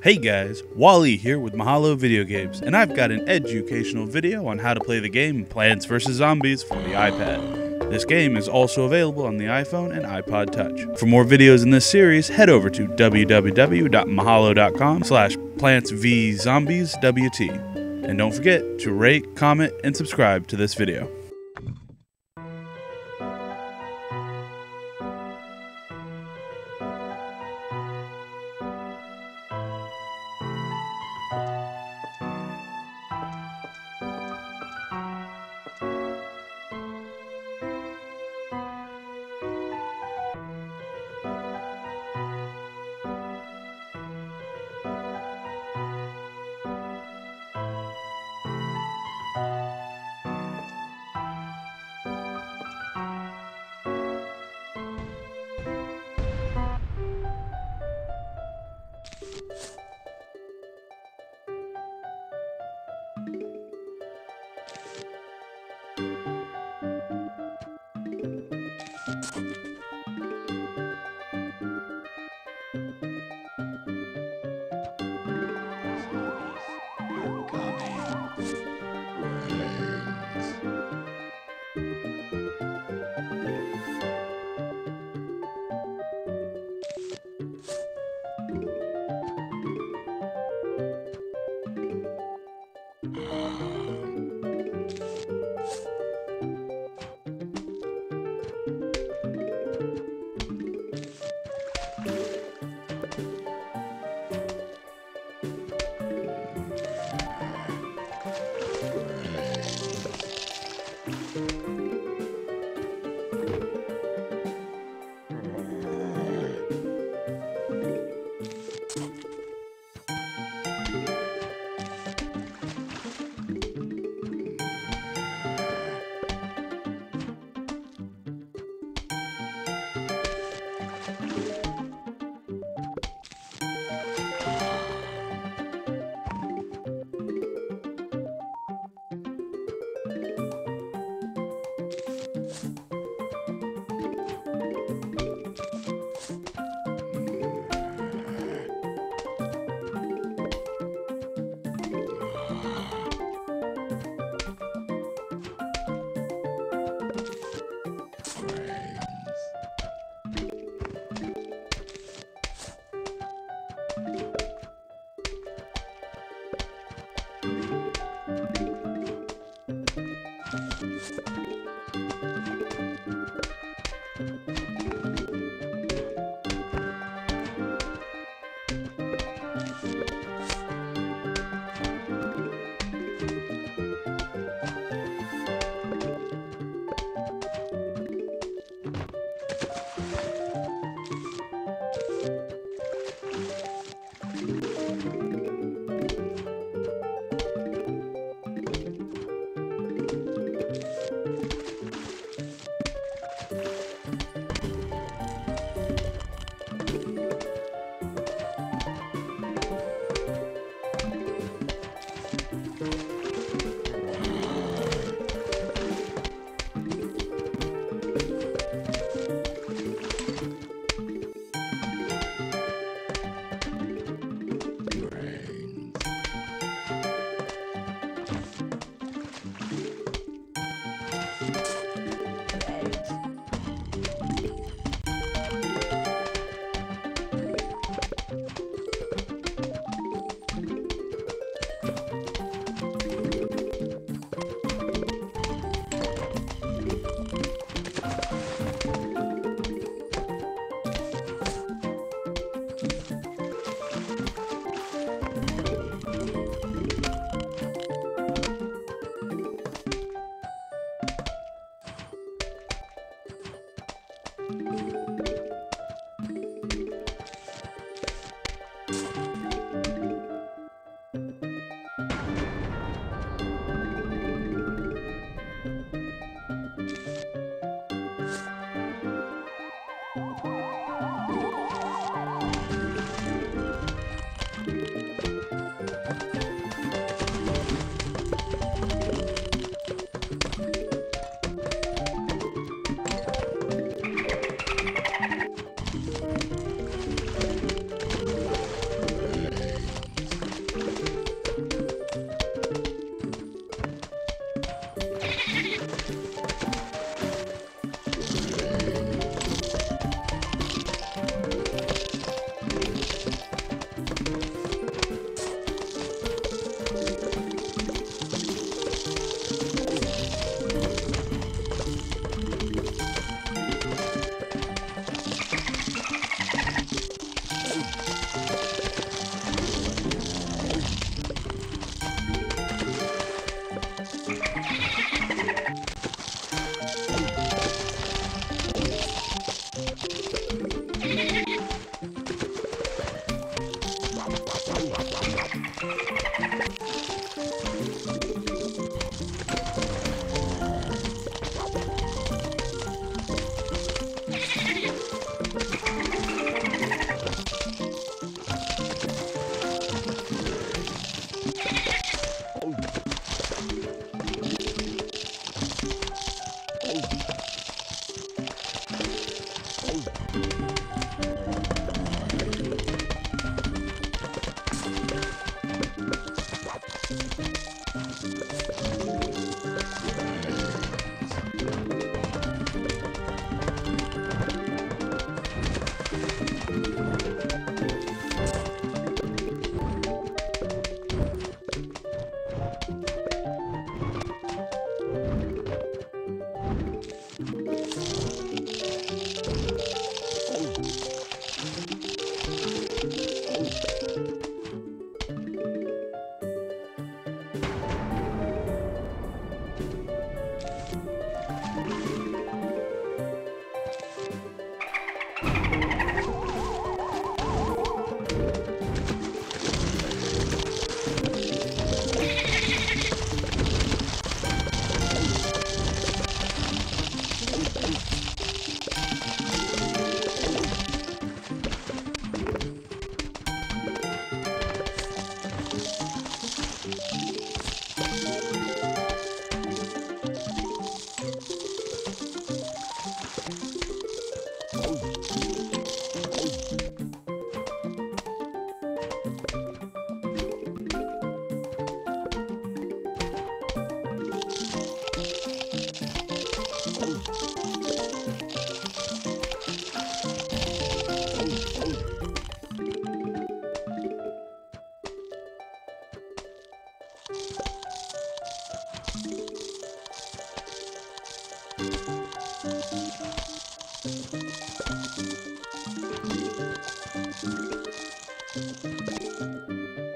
Hey guys, Wally here with Mahalo Video Games, and I've got an educational video on how to play the game Plants vs. Zombies for the iPad. This game is also available on the iPhone and iPod Touch. For more videos in this series, head over to www.mahalo.com slash plantsvzombieswt. And don't forget to rate, comment, and subscribe to this video. うん。